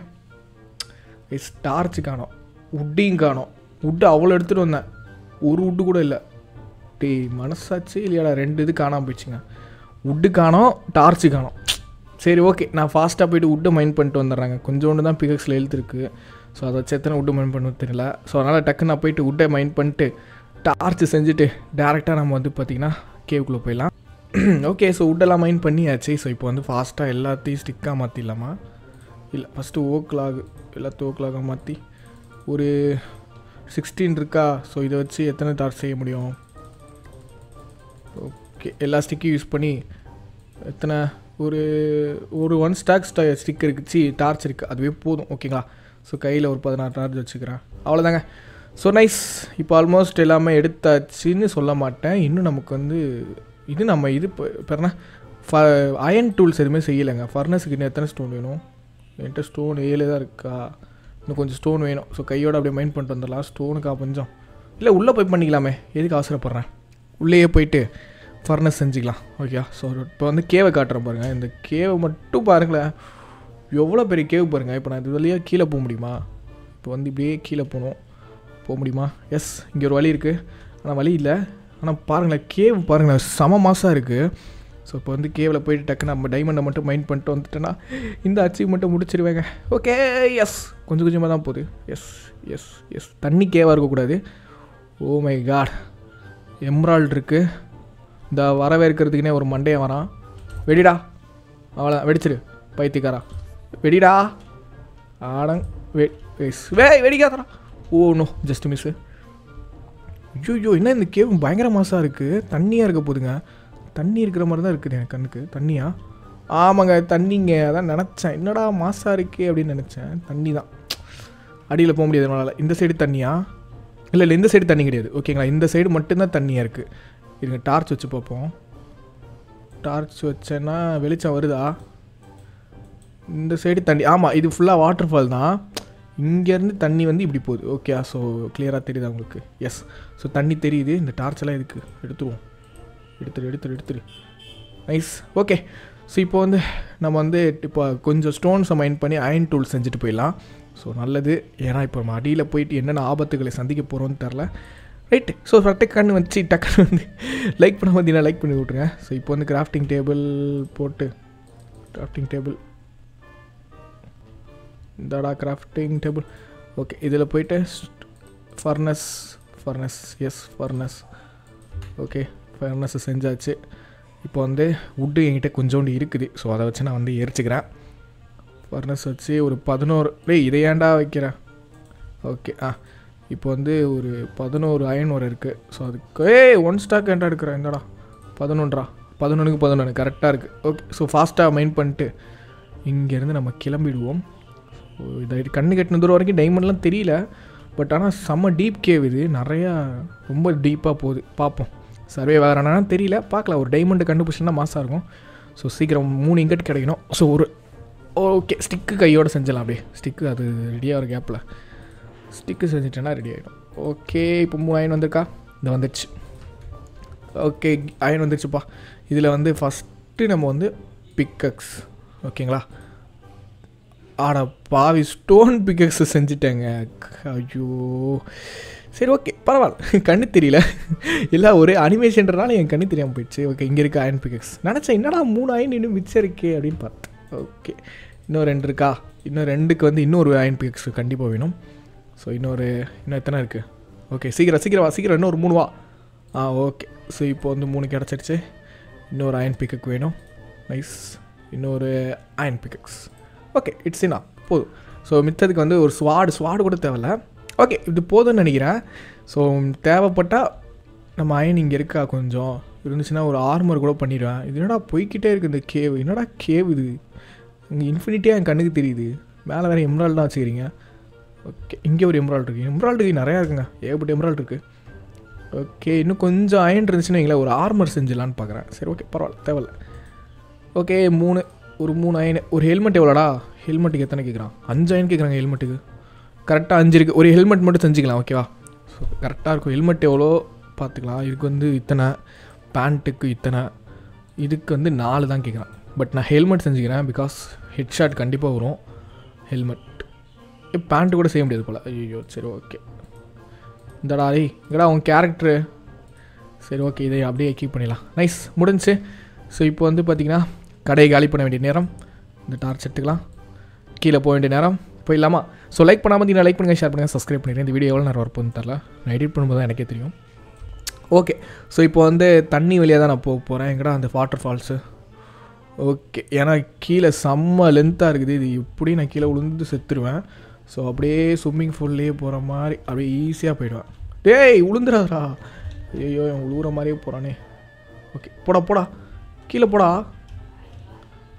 எஸ் டார்ச் காணோம். உட்டையும் காணோம். உட்டு அவ்வளோ எடுத்துகிட்டு வந்தேன். ஒரு உட்டு கூட இல்லை. டேய் மனசாச்சு இல்லையாடா. ரெண்டு இது காணாமல் போயிடுச்சுங்க. உட்டு காணோம் டார்ச்சு காணோம். சரி ஓகே நான் ஃபாஸ்ட்டாக போயிட்டு உட்டை மைண்ட் பண்ணிட்டு வந்துடுறாங்க. கொஞ்சோண்டு தான் பிகக்ஸில் எழுத்துருக்கு ஸோ அதை வச்சு எத்தனை உட்டு மைண்ட் பண்ண தெரியல. ஸோ அதனால் டக்குன்னு நான் போயிட்டு உட்டை மைண்ட் பண்ணிட்டு டார்ச் செஞ்சுட்டு டேரெக்டாக நம்ம வந்து பார்த்திங்கன்னா கேவுக்குள்ளே போயிடலாம். ஓகே ஸோ உட்டெல்லாம் மைண்ட் பண்ணியாச்சு. ஸோ இப்போ வந்து ஃபாஸ்ட்டாக எல்லாத்தையும் ஸ்டிக்காக மாற்றிடலாமா இல்லை ஃபஸ்ட்டு ஓ கிளாக் எல்லாத்தையும் ஓ கிளாகாக மாற்றி ஒரு சிக்ஸ்டீன் இருக்கா? ஸோ இதை வச்சு எத்தனை டார்ச் செய்ய முடியும்? ஓகே எல்லா ஸ்டிக்கையும் யூஸ் பண்ணி எத்தனை ஒரு ஒரு ஒன் ஸ்டாக் ஸ்டா ஸ்டிக் இருக்குது டார்ச் இருக்குது அதுவே போதும் ஓகேங்களா ஸோ கையில் ஒரு பதினாறு டார்ச் வச்சுக்கிறேன். அவ்வளோதாங்க ஸோ நைஸ் இப்போ ஆல்மோஸ்ட் எல்லாமே எடுத்தாச்சுன்னு சொல்ல மாட்டேன். இன்னும் நமக்கு வந்து இது நம்ம இது பேர்னா ஃப அயன் டூல்ஸ் எதுவுமே செய்யலைங்க. ஃபர்னஸுக்கு இன்னும் எத்தனை ஸ்டோன் வேணும்? என்கிட்ட ஸ்டோன் ஏழு தான் இருக்கா? இன்னும் கொஞ்சம் ஸ்டோன் வேணும். ஸோ கையோட அப்படியே மைண்ட் பண்ணிட்டு வந்துடலாம். ஸ்டோனுக்கா கொஞ்சம். இல்லை உள்ளே போய் பண்ணிக்கலாமே. எதுக்கு அவசரப்படுறேன்? உள்ளேயே போயிட்டு ஃபர்னஸ் செஞ்சுக்கலாம். ஓகே ஸோ இப்போ வந்து கேவை காட்டுறேன் பாருங்கள் இந்த கேவை மட்டும் பாருங்களேன். எவ்வளோ பெரிய கேவ் பாருங்கள் இப்போ நான் இது வழியாக கீழே போக முடியுமா? இப்போ வந்து இப்படியே கீழே போகணும். போக முடியுமா? எஸ் இங்கே ஒரு வழி இருக்குது ஆனால் வழி இல்லை. ஆனால் பாருங்களேன் கேவ் பாருங்களேன் செம மாசாக இருக்குது ஸோ இப்போ வந்து கேவில் போயிட்டு டக்குன்னு நம்ம டைமண்டை மட்டும் மைண்ட் பண்ணிட்டு வந்துட்டேன்னா இந்த அச்சீவ்மெண்ட்டை முடிச்சிருவேங்க. ஓகே எஸ் கொஞ்சம் கொஞ்சமாக தான் போகுது. எஸ் எஸ் எஸ் தண்ணி கேவாக இருக்கக்கூடாது. ஓ மை காட் எம்ரால்டு இருக்குது இந்த வரவேற்கிறதுக்குனே ஒரு மண்டையை வரான். வெடிடா. அவ்வளோ வெடிச்சிரு பைத்தியக்காரா. வெடிடா. ஆடங் வெ எஸ் வே வெடிக்காதடா. ஓ நோ ஜஸ்ட் மிஸ்ஸு ஐயோ என்ன இந்த கேவ் பயங்கர மாசாக இருக்குது தண்ணியாக இருக்க போதுங்க. தண்ணி இருக்கிற மாதிரி தான் இருக்குது எனக்கு கண்ணுக்கு. தண்ணியா? ஆமாங்க தண்ணிங்க. அதான் நினச்சேன். என்னடா மாசாக இருக்கே அப்படின்னு நினச்சேன். தண்ணி தான். அடியில் போக முடியாது என்னால். இந்த சைடு தண்ணியா? இல்லை இல்லை இந்த சைடு தண்ணி கிடையாது. ஓகேங்களா இந்த சைடு மட்டும்தான் தண்ணியாக இருக்குது இதுங்க டார்ச் வச்சு பார்ப்போம். டார்ச் வச்சேன்னா வெளிச்சம் வருதா? இந்த சைடு தண்ணி ஆமாம் இது ஃபுல்லாக வாட்டர் ஃபால் தான். இங்கேருந்து தண்ணி வந்து இப்படி போகுது. ஓகே ஸோ கிளியராக தெரியுதா உங்களுக்கு? எஸ் ஸோ தண்ணி தெரியுது. இந்த டார்ச் எல்லாம் இதுக்கு எடுத்துருவோம். எடுத்துரு எடுத்துரு எடுத்துரு. நைஸ் ஓகே ஸோ இப்போ வந்து நம்ம வந்து இப்போ கொஞ்சம் ஸ்டோன்ஸை மைண்ட் பண்ணி அயன் டூல் செஞ்சுட்டு போயிடலாம். ஸோ நல்லது. ஏன்னா இப்போ நம்ம அடியில் போயிட்டு என்னென்ன ஆபத்துகளை சந்திக்க போகிறோன்னு தெரில. ரைட்டு ஸோ ஃபர்ஸ்ட்டு கண்ணு வச்சு டக்குன்னு வந்து லைக் பண்ண பார்த்தீங்கன்னா லைக் பண்ணி விட்ருங்க ஸோ இப்போ வந்து கிராஃப்டிங் டேபிள் போட்டு கிராஃப்டிங் டேபிள் இந்தாடா கிராஃப்டிங் டேபிள் ஓகே இதில் போயிட்டு furnace furnace yes furnace okay furnace செஞ்சாச்சு. இப்போ வந்து வுட்டு என்கிட்ட கொஞ்சோண்டு இருக்குது. ஸோ அதை வச்சு நான் வந்து எரிச்சுக்கிறேன். ஃபர்னஸ் வச்சு ஒரு பதினோரு டேய் இதை ஏன்டா வைக்கிறேன் ஓகே ஆ இப்போ வந்து ஒரு பதினோரு அயன் ஒரு இருக்குது ஸோ அதுக்கு ஏ ஒன் ஸ்டாக் ஏன்டா எடுக்கிறேன் என்னடா பதினொன்றா? பதினொன்றுக்கு பதினொன்று கரெக்டாக இருக்குது ஓகே ஸோ ஃபாஸ்ட்டாக மைண்ட் பண்ணிட்டு இங்கேருந்து நம்ம கிளம்பிடுவோம். இதாகிட்டு இதை கண்ணு கட்டின தூரம் வரைக்கும் டைமண்ட்லாம் தெரியல. பட் ஆனால் செம்ம டீப் கேவ் இது. நிறையா ரொம்ப டீப்பாக போகுது. பார்ப்போம். சர்வே வேறானா தெரியல. பார்க்கலாம். ஒரு டைமண்டு கண்டுபிடிச்சுன்னா மாசாக இருக்கும். ஸோ சீக்கிரம் மூணு இங்கட் கிடைக்கணும். ஸோ ஒரு ஓகே ஸ்டிக்கு கையோடு செஞ்சிடலாம் அப்படியே. ஸ்டிக்கு அது ரெடியாக ஒரு கேப்பில் ஸ்டிக்கு செஞ்சிட்டேன்னா ரெடி ஆகிடும் ஓகே இப்போ மூணு அயன் வந்திருக்கா? இந்த வந்துடுச்சு ஓகே அயன் வந்துடுச்சுப்பா இதில் வந்து ஃபஸ்ட்டு நம்ம வந்து பிக்கக்ஸ் ஓகேங்களா ஆடா பாவி ஸ்டோன் பிக்கக்ஸ் செஞ்சுட்டேங்க. ஐயோ. சரி ஓகே பரவாயில்ல. கண்ணு தெரியல. இல்லை ஒரு அனிமேஷன்றனால என் கண்ணு தெரியாமல் போயிடுச்சு. ஓகே இங்கே இருக்க அயன் பிக்கக்ஸ் நினச்சேன் என்னடா மூணு அயன் இன்னும் மிச்சம் இருக்கே? அப்படின்னு பார்த்தேன். ஓகே இன்னும் ரெண்டு இருக்கா? இன்னும் ரெண்டுக்கு வந்து இன்னொரு அயன் பிக்கக்ஸ் கண்டிப்பாக வேணும். ஸோ இன்னொரு இன்னும் எத்தனை இருக்குது ஓகே சீக்கிரம் சீக்கிரம் வா சீக்கிரம் இன்னொரு மூணு வா. ஆ ஓகே ஸோ இப்போ வந்து மூணு கிடச்சிருச்சு. இன்னொரு அயன் பிக்கக் வேணும். நைஸ் இன்னொரு அயன் பிக்கக்ஸ் ஓகே இட்ஸ் இனா போதும். ஸோ மித்ததுக்கு வந்து ஒரு ஸ்வாடு ஸ்வாடு கூட தேவையில்ல. ஓகே இது போதும்னு நினைக்கிறேன். ஸோ தேவைப்பட்டால் நம்ம அயன் இங்கே இருக்கா கொஞ்சம்? இருந்துச்சுன்னா ஒரு ஆர்மர் கூட பண்ணிடுவேன். இது என்னடா போய்கிட்டே இருக்குது இந்த கேவ் என்னடா கேவ் இது? இங்கே இன்ஃபினிட்டியாக என் கண்ணுக்கு தெரியுது. மேலே வேறு எம்ராய்டு தான் வச்சுக்கிறீங்க. ஓகே இங்கே ஒரு எம்ராய்டு இருக்குது எம்ரால்டு நிறையா இருக்குங்க. ஏகப்பட்ட எம்ராய்டு இருக்குது ஓகே இன்னும் கொஞ்சம் அயன் இருந்துச்சுன்னா எங்களை ஒரு ஆர்மர் செஞ்சிடலான்னு பார்க்குறேன். சரி ஓகே பரவாயில்ல. தேவையில்ல. ஓகே மூணு. ஒரு மூணு அயன் ஒரு ஹெல்மெட் எவ்வளோடா? ஹெல்மெட்டுக்கு எத்தனை கேட்குறான்? அஞ்சு அயன் கேட்குறாங்க ஹெல்மெட்டுக்கு கரெக்டாக அஞ்சு இருக்குது ஒரு ஹெல்மெட் மட்டும் செஞ்சுக்கலாம் ஓகேவா ஸோ கரெக்டாக இருக்கும். ஹெல்மெட் எவ்வளோ? பார்த்துக்கலாம். இதுக்கு வந்து இத்தனை. பேண்ட்டுக்கு இத்தனை. இதுக்கு வந்து நாலு தான் கேட்குறான். பட் நான் ஹெல்மெட் செஞ்சுக்கிறேன் பிகாஸ் ஹெட்ஷாட் கண்டிப்பாக வரும். ஹெல்மெட் பேண்ட்டு கூட செய்ய முடியாது போல். ஐயோ சரி ஓகே இந்தடா ஐ இங்கடா உன் கேரக்டரு சரி ஓகே இதை அப்படியே கீப் பண்ணிடலாம். நைஸ் முடிஞ்சு ஸோ இப்போ வந்து பார்த்திங்கன்னா கடையை காலி பண்ண வேண்டிய நேரம். இந்த டார்ச் எடுத்துக்கலாம். கீழே போக வேண்டிய நேரம். போயிடலாமா ஸோ லைக் பண்ணாமல் பார்த்தீங்கன்னா லைக் பண்ணுங்கள் ஷேர் பண்ணுங்கள் சப்ஸ்கிரைப் பண்ணிடுறேன் இந்த வீடியோ எவ்வளோ நேரம் வரப்போன்னு தரல நான் எடிட் பண்ணும்போது தான் எனக்கே தெரியும். ஓகே ஸோ இப்போ வந்து தண்ணி வழியாக தான் நான் போக போகிறேன் எங்கடா அந்த வாட்டர் ஃபால்ஸு ஓகே ஏன்னா கீழே செம்ம லென்த்தாக இருக்குது. இது இப்படி நான் கீழே விழுந்து செத்துருவேன்? ஸோ அப்படியே ஸ்விம்மிங் ஃபூல்லையே போகிற மாதிரி அப்படியே ஈஸியாக போயிடுவேன். டேய் உளுந்துடாதா ஐயோ என் உழுவுற மாதிரியே போகிறானே ஓகே போடா போடா. கீழே போடா.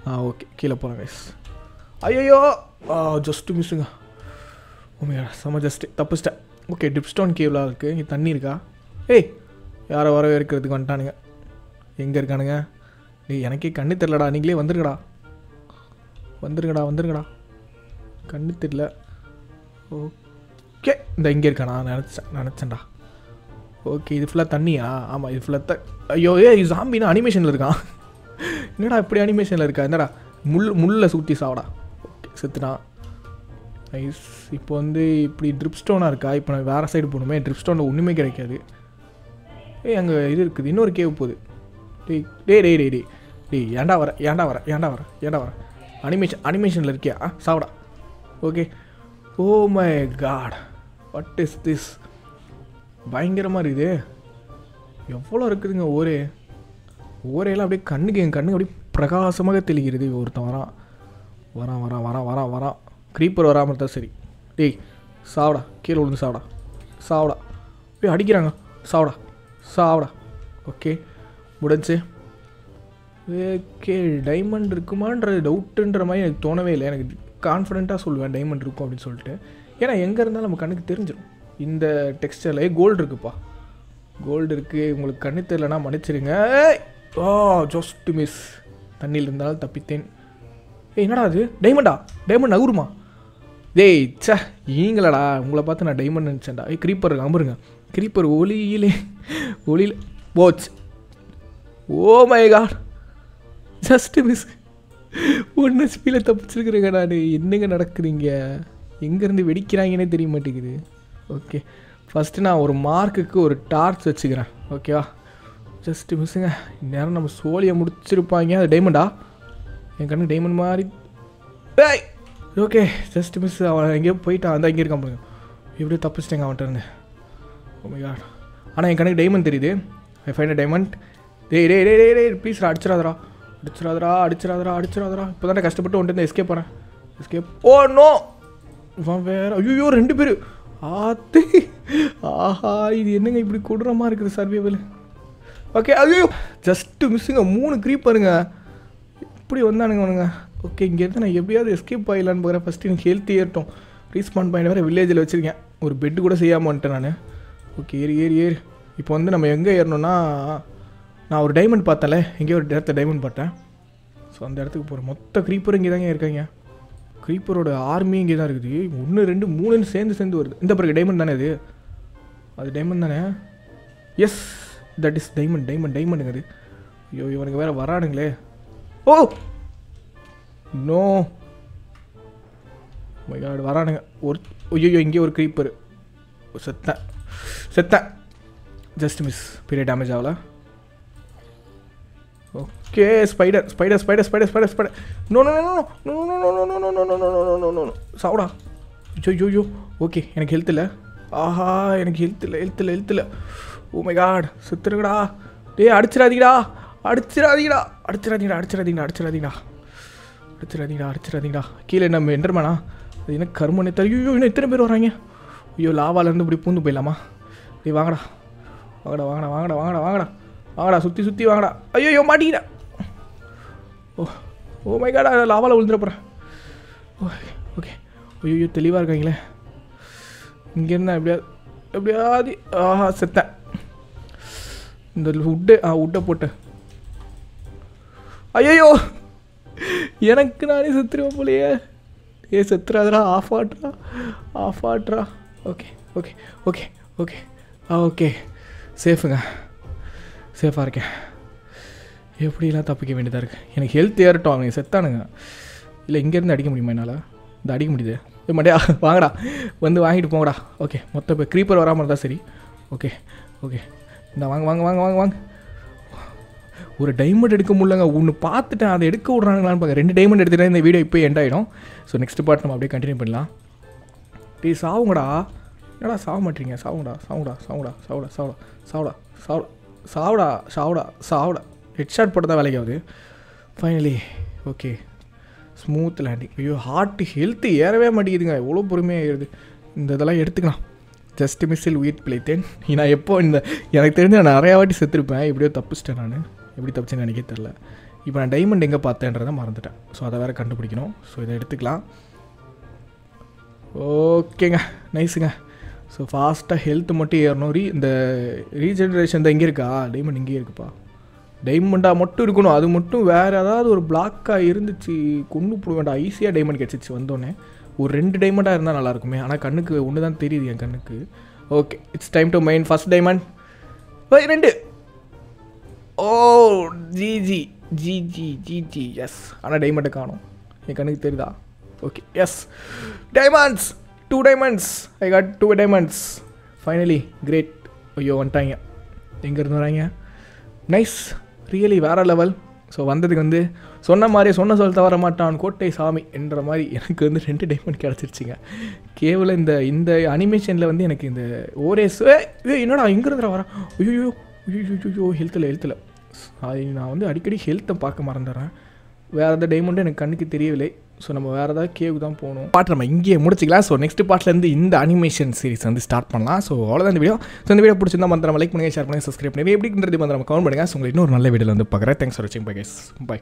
ஆ ஓகே. கீழே போகிறேன் கைஸ் ஐயோ ஜஸ்ட்டு மிஸ்ஸுங்க உண்மையா செம ஜஸ்ட்டு தப்புச்சிட்டேன். ஓகே டிப்ஸ்டோன் கேவ்லாம் இருக்குது இங்கே தண்ணி இருக்கா? ஏய் யாரை வரவே இருக்கிறதுக்கு வந்துட்டானுங்க. எங்கே இருக்கானுங்க? டேய் எனக்கே கண்ணு தெரிலடா நீங்களே வந்துருங்கடா. வந்துருங்கடா வந்துருங்கடா. கண்ணு தெரில ஓகே இந்த இங்கே இருக்கானா நினச்சேன் நினச்சேன்டா. ஓகே இது ஃபுல்லாக தண்ணியா? ஆமாம் இது ஃபுல்லாக த ஐயோ ஏ இது அனிமேஷனில் இருக்கான். என்னடா இப்படி அனிமேஷனில் இருக்கா? என்னடா? முள் முள்ளை சுற்றி சாவடா. ஓகே செத்துட்டான் நைஸ் இப்போ வந்து இப்படி ட்ரிப் ஸ்டோனாக இருக்கா? இப்போ நான் வேறு சைடு போகணுமே. ட்ரிப் ஸ்டோனில் ஒன்றுமே கிடைக்காது. ஏய் அங்கே இது இருக்குது. இன்னொரு கேவ் போகுது. டேய் டேய் டேய் டே டே டேய் ஏன்டா வர? ஏன்டா வர? ஏன்டா வர? ஏன்டா வர? அனிமேஷன் அனிமேஷனில் இருக்கியா? ஆ சாவடா. Okay oh my God what is this பயங்கரமாக இருக்குது. எவ்வளோ இருக்குதுங்க ஒரே ஓரையெல்லாம் அப்படியே கண்ணுக்கு என் கண்ணுக்கு அப்படியே பிரகாசமாக தெளிகிறது. ஒருத்தன் வரான் வரான் வரான் வரான் வரான் வரான் க்ரீப்பர் வராமல் இருந்தால் சரி. டேய் சாவடா. கீழே விழுந்து சாவடா. சாவடா. போய் அடிக்கிறாங்க. சாவடா. சாவடா. ஓகே. முடிஞ்சு. ஓகே டைமண்ட் இருக்குமான்ற டவுட்டுன்ற மாதிரி எனக்கு தோணவே இல்லை. எனக்கு கான்ஃபிடெண்ட்டாக சொல்லுவேன் டைமண்ட் இருக்கும் அப்படின்னு சொல்லிட்டு. ஏன்னா எங்கே இருந்தாலும் நம்ம கண்ணுக்கு தெரிஞ்சிடும் இந்த டெக்ஸ்டர்லேயே கோல்டு இருக்குப்பா. கோல்டு இருக்குது உங்களுக்கு கண்ணு தெரிலனா மன்னிச்சிருங்க. ஓ ஜஸ்ட் மிஸ் தண்ணியில் இருந்தாலும் தப்பித்தேன். ஏய் என்னடா அது? டைமண்டா டைமண்ட் நகுருமா? டேய் ச்சே நீங்களடா உங்களை பார்த்து நான் டைமண்ட் நினச்சேன்டா. ஏய் க்ரீப்பர் அமருங்க. க்ரீப்பர் ஒளியிலே ஒளியில் போச் oh oh my God just miss ஒன்று ஸ்பீல தப்பிச்சிருக்கிறேங்க நான். என்னங்க நடக்குதுங்க எங்கேருந்து வெடிக்கிறாங்கன்னே தெரிய மாட்டேங்குது. ஓகே ஃபஸ்ட்டு நான் ஒரு மார்க்குக்கு ஒரு டார்ச் வச்சுக்கிறேன். ஓகேவா ஜஸ்ட் மிஸ்ஸுங்க இந்நேரம் நம்ம சோழியை முடிச்சிருப்பாங்க. அது டைமண்டா என் கண்ணுக்கு டைமண்ட் மாதிரி. டேய்! ஓகே ஜஸ்ட் மிஸ் அவன் எங்கேயோ போயிட்டான். அந்த இங்கே இருக்கான் பாருங்க. எப்படியோ தப்பிச்சிட்டேங்க அவன்கிட்ட இருந்து. ஓ காட் ஆனால் என் கண்ணுக்கு டைமண்ட் தெரியுது. ஐ ஃபைண்ட் டைமண்ட் டேய் டே டே டே டே ப்ளீஸ் அடிச்சிடாதரா அடிச்சிடாதரா அடிச்சிடாதரா அடிச்சிடாதரா இப்போ தானே கஷ்டப்பட்டு ஒன்று எஸ்கேப் போகிறேன் எஸ்கேப் ஓ நோ இவன் வேற. ஐயோ ரெண்டு பேர். ஆத்து. ஆஹா இது என்னங்க இப்படி கொடூரமாக இருக்குது சர்வேவல் ஓகே அது ஜஸ்ட்டு மிஸ்ஸுங்க மூணு க்ரீப்பருங்க இப்படி வந்தானுங்க அவனுங்க. ஓகே இங்கேருந்து நான் எப்படியாவது எஸ்கேப் ஆகிடலான்னு பார்க்குறேன் ஃபஸ்ட்டு எனக்கு ஹெல்த் ஏறட்டும் ரீஸ்பாண்ட் பாயிண்ட் வேறு வில்லேஜில் வச்சுருக்கேன். ஒரு பெட்டு கூட செய்யாமல் வந்துட்டேன் நான். ஓகே ஏறி ஏறி ஏறி. இப்போ வந்து நம்ம எங்கே ஏறணும்னா நான் ஒரு டைமண்ட் பார்த்தேன்ல எங்கேயோ ஒரு இடத்த டைமண்ட் பார்த்தேன். ஸோ அந்த இடத்துக்கு போகிறேன் மொத்த க்ரீப்பர் இங்கே தாங்க இருக்காங்க. க்ரீப்பரோட ஆர்மி இங்கே தான் இருக்குது. ஒன்று ரெண்டு மூணுன்னு சேர்ந்து சேர்ந்து வருது. இந்த பிறகு டைமண்ட் தானே இது? அது டைமண்ட் தானே? Yes that is diamond diamond டைமண்டுங்க அது ஐயோ இவனுக்கு வேறு வரானுங்களே ஓ நோ மை காட் வரானுங்க ஒரு ஐயோ இங்கே ஒரு க்ரீப்பர் செத்தேன் செத்தேன் ஜஸ்ட் மிஸ் பெரிய டேமேஜ் ஆகல okay spider spider spider spider spider spider no no no no no no no no no no no no no no no சாவுடா ஐயோ ஜோ ஓகே எனக்கு ஹெல்த் இல்லை ஆஹா எனக்கு ஹெல்த் இல்லை ஹெல்த் இல்லை ஹெல்த் இல்லை Oh ஓ மை காட் சுத்துருங்கடா டேய் அடிச்சிடாதீங்கடா. அடிச்சிடாதீங்கடா. அடிச்சிடாதீங்கடா அடிச்சிடாதீங்கடா அடிச்சிடாதீங்கடா. அடிச்சிடாதீங்கடா அடிச்சிடாதீங்கடா. கீழே நம்ம என்டர்மேனா அது என்ன கருமனை தர ஐயோ இன்னும் இத்தனை பேர் வராங்க? ஐயோ லாவாலேருந்து இப்படி பூந்து போயிடலாமா? டே வாங்கடா. வாங்கடா வாங்கடா வாங்கடா வாங்கடா வாங்கடா. வாங்கடா சுற்றி சுற்றி வாங்கடா. ஐயோ மாட்டிக்கிட்டேன். ஓ ஓ மை காடா லாவாவில் விழுந்துட போகிறேன் ஓ ஓகே ஐயோ தெளிவாக இருக்காங்களே. இங்கேருந்தா எப்படியாவது எப்படியாவது ஆஹா செத்தேன். இந்த உட்டு ஆ உட்டை போட்டேன். ஐயோ எனக்கு நானே செத்துருவேன் போலையே. ஏ செத்துறாதரா ஆஃப் ஆட்ரா ஆஃப் ஆட்ரா ஓகே ஓகே ஓகே ஓகே ஆ ஓகே சேஃபுங்க சேஃபாக இருக்கேன். எப்படிலாம் தப்பிக்க வேண்டியதாக இருக்குது எனக்கு ஹெல்த் ஏறட்டும் அவங்க செத்தானுங்க. இல்லை இங்கேருந்து அடிக்க முடியுமா என்னால்? இந்த அடிக்க முடியுது. ஏ மாட்டியா வாங்கடா. வந்து வாங்கிட்டு போங்கடா. ஓகே மொத்தம் இப்போ க்ரீப்பர் வராமல் இருந்தால் சரி. ஓகே ஓகே இந்த வாங்க வாங்க வாங்க வாங்க வாங்க. ஒரு டைமண்ட் எடுக்க முடியலங்க. ஒன்று பார்த்துட்டேன் அதை எடுக்க விட்றாங்களான்னு பார்க்க. ரெண்டு டைமண்ட் எடுத்துகிட்டா இந்த வீடியோ இப்போ எண்ட் ஆகிடும் ஸோ நெக்ஸ்ட் பார்ட் நம்ம அப்படியே கண்டினியூ பண்ணலாம். டேய் சாவுங்கடா. என்னடா சாக மாட்டீங்க? சாவுங்கடா சாவுங்கடா சாவுடா சாவுடா சாவுடா சாவுடா சாவுடா சாவுடா சாவுடா சாவுடா. ஹெட்ஷாட் போட்டு தான் வேலைக்கு ஆகுது ஃபைனலி ஓகே ஸ்மூத் லேண்டிங் ஐயோ ஹார்ட் ஹெல்த்து ஏறவே மாட்டேங்குதுங்க. எவ்வளோ பொறுமையாக ஏறுது. இந்த இதெல்லாம் எடுத்துக்கலாம். ஜஸ்ட் மிஸ்ஸில் உயிர் பிழைத்தேன். நான் எப்போ இந்த எனக்கு தெரிஞ்சு நான் நிறையா வாட்டி செத்துருப்பேன். எப்படியோ தப்பிச்சிட்டேன் நான். எப்படி தப்பிச்சேன்னு எனக்கே தெரில இப்போ நான் டைமண்ட் எங்கே பார்த்தேன்றதை மறந்துட்டேன். ஸோ அதை வேறு கண்டுபிடிக்கணும். ஸோ இதை எடுத்துக்கலாம். ஓகேங்க நைஸுங்க ஸோ ஃபாஸ்ட்டாக ஹெல்த் மட்டும் ஏறணும். ரீ இந்த ரீஜென்ரேஷன் தான் இங்கே இருக்கா? டைமண்ட் இங்கேயே இருக்குப்பா. டைமண்டாக மட்டும் இருக்கணும். அது மட்டும் வேறு ஏதாவது ஒரு பிளாக்காக இருந்துச்சு. கொண்டு போட வேண்டாம் ஈஸியாக டைமண்ட் கிடச்சிச்சு. வந்தோடனே. ஒரு ரெண்டு டைமண்டாக இருந்தால் நல்லாயிருக்குமே ஆனால் கண்ணுக்கு ஒன்று தான் தெரியுது என் கண்ணுக்கு. Okay it's time to mine first diamond ரெண்டு. ஓ GG GG G G yes ஆனால் டைமண்டை காணும். என் கண்ணுக்கு தெரியுதா? Okay yes diamonds two diamonds I got two diamonds finally great ஐயோ வந்துட்டாங்க. எங்கேருந்து வராங்க? நைஸ் ரியலி வேறு லெவல் ஸோ வந்ததுக்கு வந்து சொன்ன மாதிரி சொன்ன சொல் தவற மாட்டான் கோட்டை சாமி என்ற மாதிரி எனக்கு வந்து ரெண்டு டைமண்ட் கிடச்சிருச்சுங்க. கேவல இந்த இந்த அனிமேஷனில் வந்து எனக்கு இந்த ஓரேஸ் ஏ என்னடா எங்கேருந்து வரேன் ஐயோ ஐயோ ஹெல்த்தில் ஹெல்த்தில் நான் வந்து அடிக்கடி ஹெல்த்தை பார்க்க மறந்துடுறேன். வேறு எந்த டைமண்டும் எனக்கு கண்ணுக்கு தெரியவில்லை. ஸோ நம்ம வேறு ஏதாவது கேவுக்கு தான் போகணும். பாட்டு நம்ம இங்கேயே முடிச்சிக்கலாம். ஸோ நெக்ஸ்ட் பாட்டிலேருந்து இந்த அனிமேஷன் சீரிஸ் வந்து ஸ்டார்ட் பண்ணலாம். ஸோ அவ்வளோதான் இந்த வீடியோ ஸோ இந்த வீடியோ பிடிச்சிருந்தா மந்திரம் லைக் பண்ணுங்கள் ஷேர் பண்ணுங்கள் சப்ஸ்கிரைப் பண்ணுங்கள் எப்படின்றது மந்திரம் கவுண்ட் பண்ணுங்கள் ஸோ உங்களுக்கு இன்னொரு நல்ல வீடியோவில் வந்து பார்க்குறேன். தேங்க்ஸ் ஃபார் வாட்சிங் பை கைஸ் பை